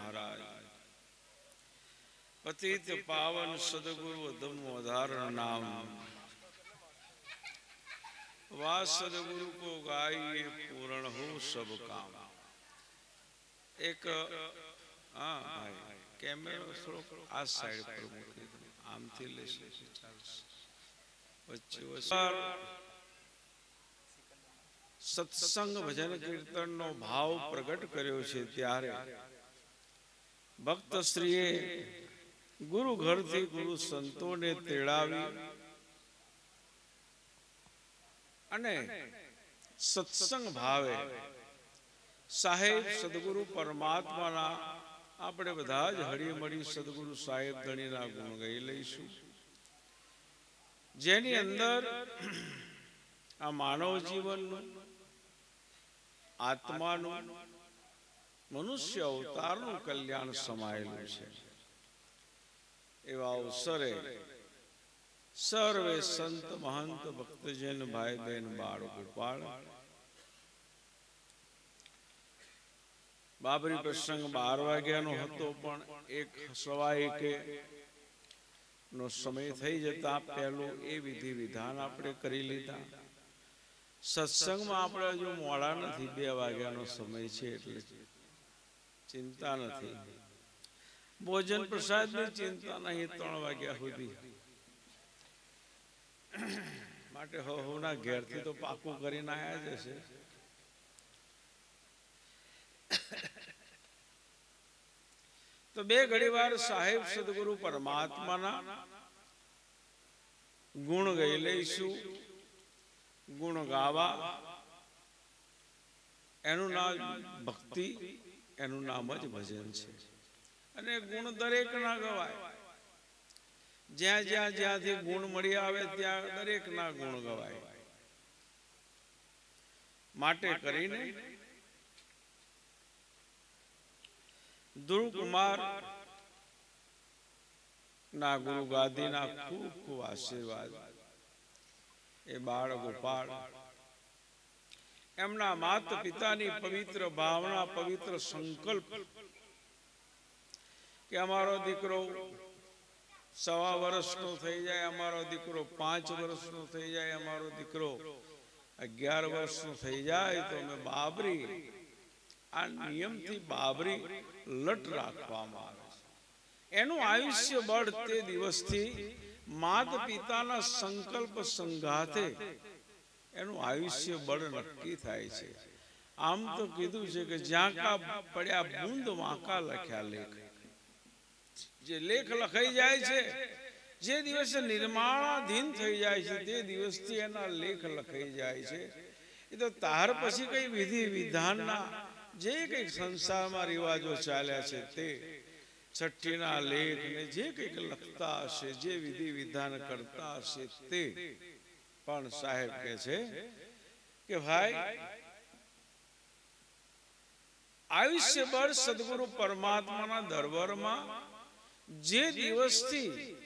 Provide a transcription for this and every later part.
મહારાજ. પતિત પાવન સદગુરુ અધમ વધારણ નામ. વા સદગુરુ કો ગાઈએ પૂરણ હો સબ કામ. એક, હા, ભાઈ કેમેરો થોડો આ સાઈડ પર મૂકી દો આમથી લેશે. ચાલશે વચ્ચે વચ્ચે સત્સંગ ભજન કીર્તનનો ભાવ પ્રગટ કર્યો છે ત્યારે. ભક્ત શ્રીએ ગુરુ ઘરથી ગુરુ સંતોને તેડાવી અને સત્સંગ ભાવે. સાહેબ, સદગુરુ પરમાત્માના આપણે બધા જ હળીમળી સદગુરુ સાહેબ ધણીના ગુણ ગઈ લઈશું. જેની અંદર આ માનવ જીવનનું, આત્માનું મનુષ્ય અવતારનું કલ્યાણ સમાયેલું છે. એવા અવસરે સર્વે સંત મહંત ભક્તજન ભાઈ બહેન બાળ ગોપાળ. બાબરી પ્રસંગ બાર વાગ્યાનો હતો પણ એક સવા એક નો સમય થઈ જતા પહેલો એ વિધિ વિધાન આપણે કરી લીધા. સત્સંગમાં આપણે હજુ મોડા નથી, બે વાગ્યાનો સમય છે એટલે ચિંતા નથી. ભોજન પ્રસાદની ચિંતા નહીં ત્રણ વાગ્યા સુધી. માટે હોના ઘેરથી તો પાકું કરીને આવ્યા જશે તો બે ઘડી વાર સાહેબ સદગુરુ પરમાત્માના ગુણ ગઈ લઈશું, ગુણ ગાવા. એનું નામ ભક્તિ. એનું નામ જ ભજન છે. અને ગુણ દરેક ના ગવાય. જ્યાં જ્યાં જ્યાંથી ગુણ મળી આવે ત્યાં દરેક ના ગુણ ગવાય. માટે કરીને ધ્રુવકુમાર ના ગુરુ ગાદીના ખૂબ ખૂબ આશીર્વાદ. એ બાળ ગોપાળ એમના માત પિતાની પવિત્ર ભાવના, પવિત્ર સંકલ્પ કે અમારો દીકરો સવા વર્ષનો થઈ જાય, અમારો દીકરો પાંચ વર્ષનો થઈ જાય, અમારો દીકરો અગિયાર વર્ષનો થઈ જાય તો અમે બાબરી. આ નિયમથી બાબરી લટ રાખવામાં આવે છે. એનું આયુષ્ય બળ તે દિવસથી માત પિતાના સંકલ્પ સંઘાતે એનું આયુષ્ય બળ નક્કી થાય છે. આમ તો કીધું છે કે જ્યાં કા પડ્યા બુંદ વાંકા લખ્યા લેખ. જે લેખ લખાઈ જાય છે, જે દિવસે નિર્માણાધીન થઈ જાય છે, તે દિવસથી એના લેખ લખાઈ જાય છે. એ તો તાર પછી કઈ વિધિ વિધાનના જે કંઈક સંસારમાં રિવાજો ચાલ્યા છે તે છઠ્ઠીના લેખ ને જે કંઈક લખતા હશે, જે વિધિ વિધાન કરતા હશે તે પણ સાહેબ કે છે કે ભાઈ આયુષ્ય બળ સદગુરુ પરમાત્માના દરબારમાં જે દિવસથી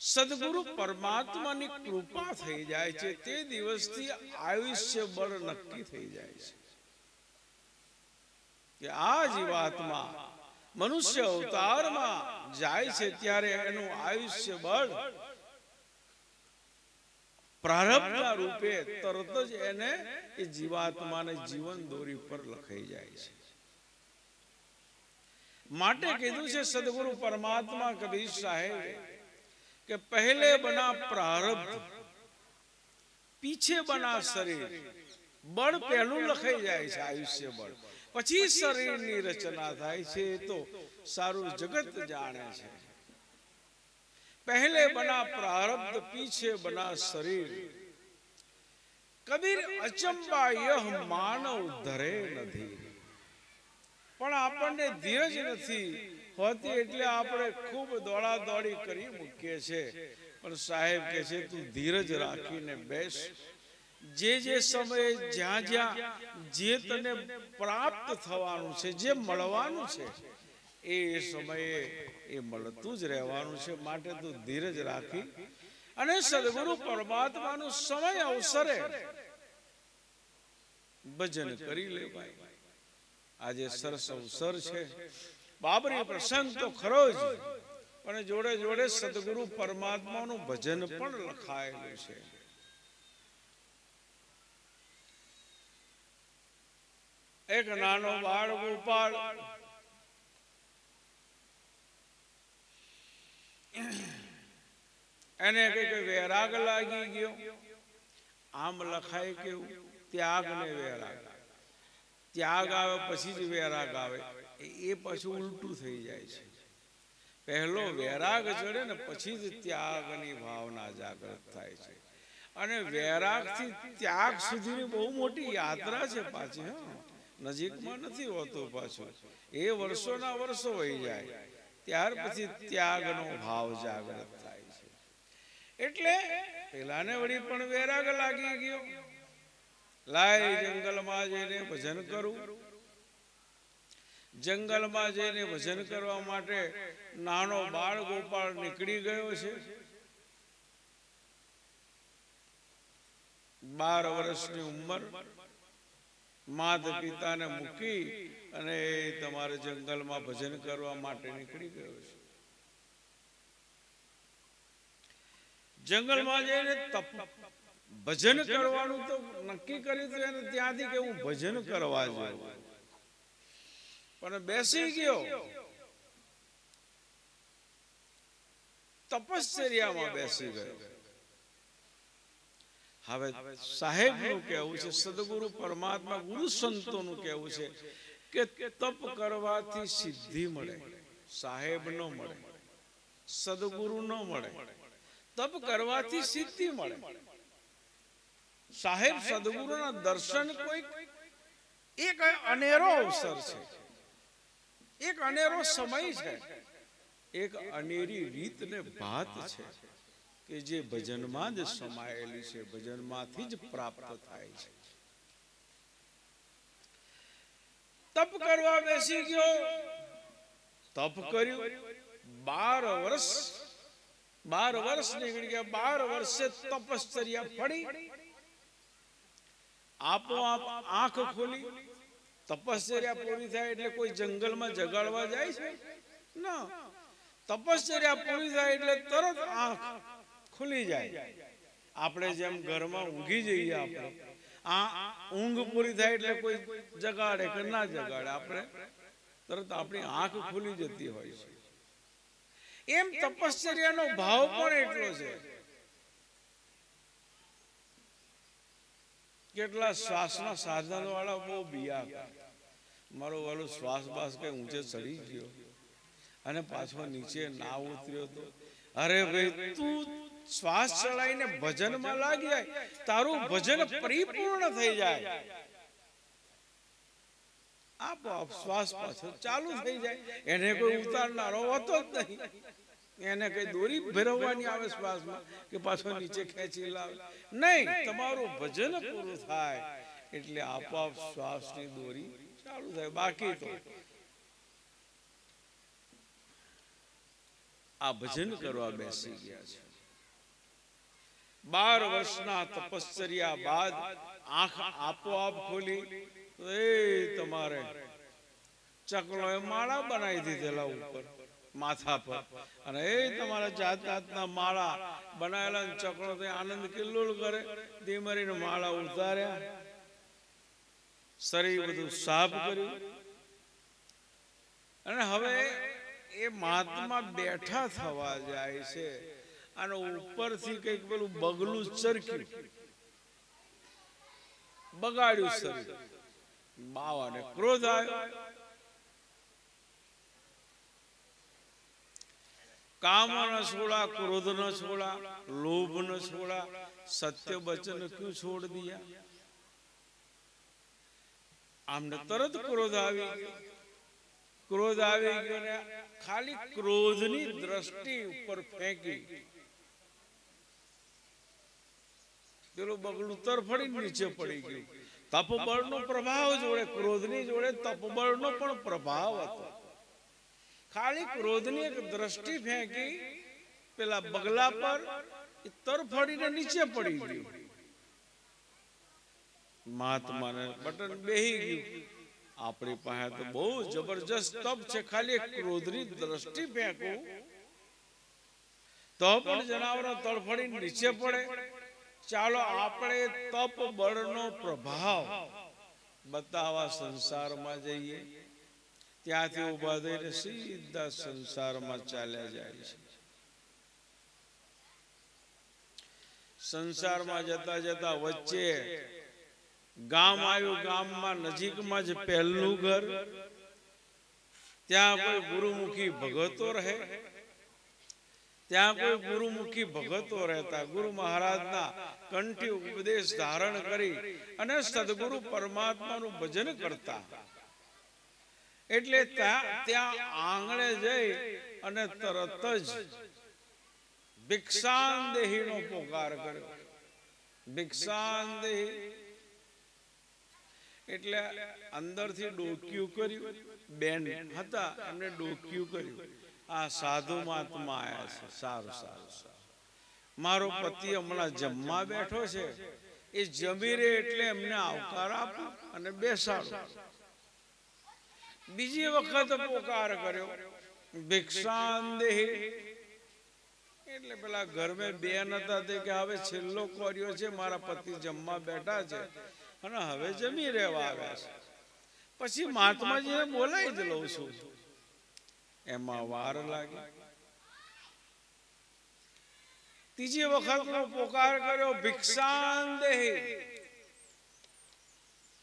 સદગુરુ પરમાત્માની કૃપા થઈ જાય છે તે દિવસથી આયુષ્ય બળ નક્કી થઈ જાય છે. કે આ જીવાત્મા મનુષ્ય અવતારમાં જાય છે ત્યારે એનું આયુષ્ય બળ પ્રારબ્ધના રૂપે તરત જ એને એ જીવાત્માને જીવન દોરી પર લખાઈ જાય છે. માટે કીધું છે, સદગુરુ પરમાત્મા કબીર સાહેબ, કે પહેલે બના પ્રારબ્ધ, પીછે બના શરીર. બળ પહેલું લખાઈ જાય છે, આયુષ્ય બળ. પછી શરીરની રચના થાય છે તો સારું જગત જાણે છે. પહેલે બના प्रारब्ध પીછે બના શરીર કબીર અચંબા યહ માનવ ધરે નથી પણ આપણને ધીરજ નથી હોતી એટલે આપણે ખૂબ દોડા દોડી કરી મૂકીએ છે પણ સાહેબ કે છે તું ધીરજ રાખીને બેસ જે જે સમયે જ્યાં જ્યાં જે તને પ્રાપ્ત થવાનું છે જે મળવાનું છે એ સમયે એ મળતું જ રહેવાનું છે, માટે તું ધીરજ રાખી અને સદગુરુ પરમાત્માનું સમય અવસરે ભજન કરી લે ભાઈ આજે સરસ અવસર છે. બાબરી પ્રસંગ તો ખરો જ, પણ જોડે જોડે સદગુરુ પરમાત્માનું ભજન પણ લખાયેલું છે. એક નાનો બાળ ગોપાળ એને કઈ વૈરાગ લાગી ગયો. આમ લખાય કેવું ત્યાગ ને વૈરાગ. ત્યાગ આવે પછી જ વૈરાગ આવે. એ પછી ઉલટું થઈ જાય છે. પહેલો વૈરાગ ચડે ને પછી જ ત્યાગની ભાવના જાગૃત થાય છે. અને વૈરાગથી ત્યાગ સુધીની બહુ મોટી યાત્રા છે પાછી, હા. નજીકમાં નથી હોતો પાછો. એ વર્ષોના વર્ષો વહી જાય. ત્યાર પછી ત્યાગનો ભાવ જાગૃત એટલે પેલાને વળી પણ વેરાગ લાગી ગયો. લાય જંગલમાં જઈને ભજન કરું. જંગલમાં જઈને ભજન કરવા માટે નાનો બાળ ગોપાળ નીકળી ગયો છે. બાર વર્ષની ઉંમર માતા પિતાને મૂકી અને તમારે જંગલમાં ભજન કરવા માટે નીકળી ગયો છે. જંગલમાં જઈને તપ, ભજન કરવાનું તો નક્કી કર્યું હતું એને ત્યાંથી કે હું ભજન કરવા જાઉં. પણ બેસી ગયો. તપશ્ચર્યામાં બેસી ગયો. હવે સાહેબનું કેવું છે, સદગુરુ પરમાત્મા, ગુરુ સંતોનું કેવું છે કે તપ કરવાથી સિદ્ધિ મળે. સાહેબ ન મળે. સદગુરુ ન મળે. તપ કરવાથી સિદ્ધિ મળે. સાહેબ સદગુરુના દર્શન કોઈ એક અનેરો અવસર છે. એક અનેરો સમય છે. એક અનેરી રીત ને ભાત છે કે જે ભજનમાં જ સમાયેલી છે, ભજનમાંથી જ પ્રાપ્ત થાય છે. તપ કરવા બેસી ગયો, તપ કર્યું બાર વર્ષ બાર વર્ષ નીકળી ગયા, બાર વર્ષે તપશ્ચર્યા ફળી આપોઆપ આંખ ખોલી, તપશ્ચર્યા પૂરી થાય એટલે કોઈ જંગલમાં જગાડવા જાય છે? ના. તપશ્ચર્યા પૂરી થાય એટલે તરત આંખ ખુલી જાય. આપણે જેમ ઘરમાં ઊંઘી જઈએ આપણે, આ ઊંઘ પૂરી થાય એટલે કોઈ જગાડે કે ના જગાડે, આપણે તરત આપણી આંખ ખુલી જતી હોય છે. એમ તપશ્ચર્યાનો ભાવ પણ એટલો છે. કેટલા શ્વાસના સાધનો વાળા બહુ બિયા. મારો વાલો શ્વાસ બાસ કઈ ઊંચે ચડી ગયો. અને પાછો નીચે ના ઉતર્યો તો. અરે ભાઈ તું શ્વાસ ચડાઈને ભજનમાં લાગી જાય તારું ભજન પરિપૂર્ણ થઈ જાય. આપોઆપ શ્વાસ પાછળ ચાલુ થઈ જાય. એને કોઈ ઉતારનારો હોતો જ નહીં. એને કઈ દોરી ભેરવવાની આવે શ્વાસમાં કે પાછો નીચે ખેંચી લાવે. નહીં, તમારું ભજન પૂરું થાય એટલે આપોઆપ શ્વાસની દોરી ચાલુ થાય. બાકી તો આ ભજન કરવા બેસી ગયા છે. બાર વર્ષના તપશ્ચર્યા બાદ આંખ આપોઆપ ખોલી. તમારે. ચકલો એ માળા બનાવી દીધેલા ઉપર, માથા પર. અને એ તમારા જાત જાતના માળા બનાવેલા ચકલો આનંદ કિલ્લોલ કરે. તે માળા ઉતાર્યા. શરીર બધું સાફ કર્યું. અને હવે એ મહાત્મા બેઠા થવા જાય છે. અને ઉપરથી કંઈક પેલું બગલું ચરક્યું. બગાડ્યું શરીર. બાવાને, ક્રોધ આવ્યો. કામનો છોડા, ક્રોધનો છોડા, લોભનો છોડા સત્ય વચન ક્યું છોડ દિયા? આમને તરત ક્રોધ આવી. ક્રોધ આવી ગયો ને ખાલી ક્રોધની દ્રષ્ટિ ઉપર ફેંકી. પેલું બગડું તરફડી નીચે પડી ગયું. તપબળનો પ્રભાવ જોડે, ક્રોધની જોડે તપબળનો પણ પ્રભાવ હતો. ખાલી ક્રોધની એક દ્રષ્ટિ ફેંકી પેલા બગલા પર તરફડીને નીચે પડી ગયું. મહાત્માને બટન બેહી ગયું. આપણી પાસે તો બહુ જબરજસ્ત તપ છે, ખાલી ક્રોધની દ્રષ્ટિ ફેંકું તો પણ જનાવરો તડફડી નીચે પડે. ચાલો આપણે તપ બળનો પ્રભાવ બતાવવા સંસારમાં જઈએ. ત્યાંથી ઊભા થઈને સીધા સંસારમાં ચાલ્યા જાય છે. સંસારમાં જતા જતા વચ્ચે ગામ આવ્યું, ગામમાં નજીકમાં જ પહેલું ઘર. ત્યાં કોઈ ગુરુમુખી ભગતો રહે. ત્યાં કોઈ ગુરુમુખી ભગતો રહેતા. ગુરુ મહારાજના કંઠી ઉપદેશ ધારણ કરી અને સદગુરુ પરમાત્માનું ભજન કરતા. એટલે ત્યાં આંગણે જઈ અને તરત જ ભિક્ષાંદેહીનો પોકાર કર્યો. ભિક્ષાંદેહી એટલે અંદરથી ડોક્યું કર્યું. બેન હતા એમને ડોક્યું કર્યું. આ સાધુ મહાત્મા આયા છે. સારું સારું સારું. મારો પતિ હમણાં જમવા બેઠો છે. એ જમી રહે એટલે એમને આવકાર આપો અને બેસાડો. બીજી વખત પોકાર કર્યો. ભિક્ષાંદેહી એટલે પેલા ઘરમાં બેન હતા તે કે હવે છેલ્લો કર્યો છે મારા પતિ જમવા બેઠા છે. અને હવે જમી રહેવા આવ્યા છે. પછી મહાત્માજીને બોલાવી જ લઉં છું. એમાં વાર લાગી. ત્રીજી વખત પોકાર કર્યો, ભિક્ષાંદેહી.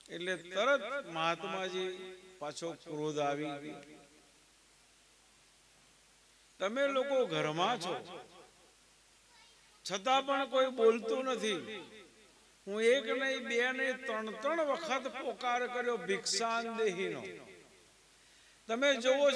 એટલે તરત મહાત્માજી પાછો ક્રોધ આવી તમે લોકો ઘરમાં છો. છતાં પણ કોઈ બોલતું નથી. હું એક નહીં, બે નહીં, ત્રણ ત્રણ વખત પોકાર કર્યો ભિક્ષાંદેહીનો. તમે જોવો